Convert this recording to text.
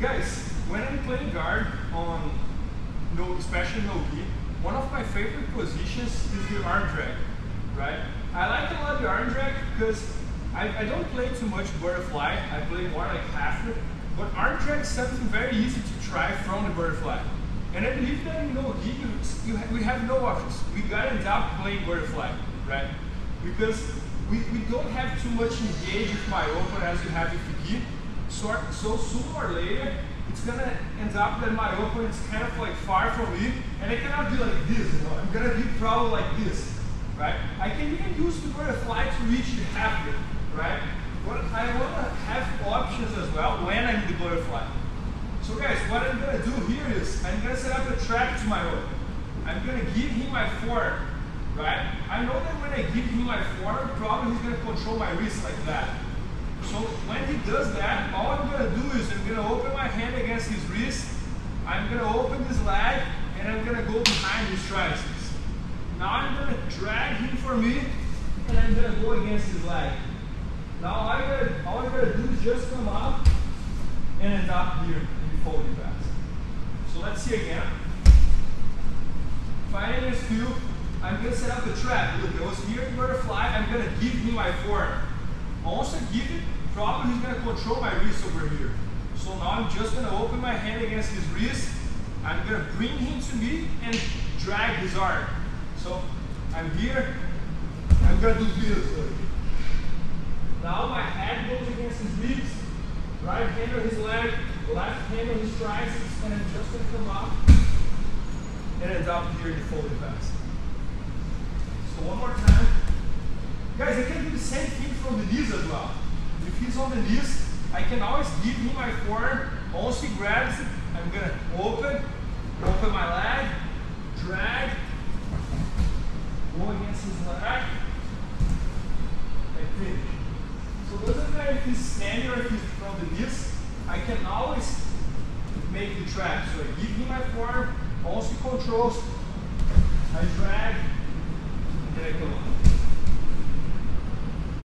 Guys, when I'm playing guard on no, especially no gi, one of my favorite positions is the arm drag, right? I like a lot the arm drag because I, I don't play too much butterfly. I play more like half but arm drag is something very easy to try from the butterfly. And I believe that in no gi, you, you ha we have no options. We gotta end up playing butterfly, right? Because we, we don't have too much engage with my open as you have with the gi. So, so sooner or later, it's gonna end up that my open is kind of like far from me, and I cannot be like this, you know. I'm gonna be probably like this, right? I can even use the butterfly to reach the half right? But I wanna have options as well when I'm the butterfly. So guys, what I'm gonna do here is I'm gonna set up a trap to my open. I'm gonna give him my form, right? I know that when I give him my form, probably he's gonna control my wrist like that. So when he does that, I'm going to open my hand against his wrist, I'm going to open his leg, and I'm going to go behind his triceps. Now I'm going to drag him for me, and I'm going to go against his leg. Now going to, all I'm going to do is just come up and end up here in the folding pass. So let's see again. Finding his two, I'm going to set up the trap. Look, I was here in butterfly, I'm going to give him my form. Once I give it, probably he's going to control my wrist over here. So now I'm just going to open my hand against his wrist. I'm going to bring him to me and drag his arm. So I'm here. I'm going to do this. Now my head goes against his ribs. Right hand on his leg, left hand on his triceps, and I'm just to come up and end up here in the folded pass. So one more time. Guys, I can do the same thing from the knees as well. If he's on the knees, I can always give him my form. Once he grabs I'm gonna open, open my leg, drag, go against his leg, and finish. So it doesn't matter if he's standing or if he's from the knees, I can always make the trap. So I give him my form, once he controls, I drag, and then I come on.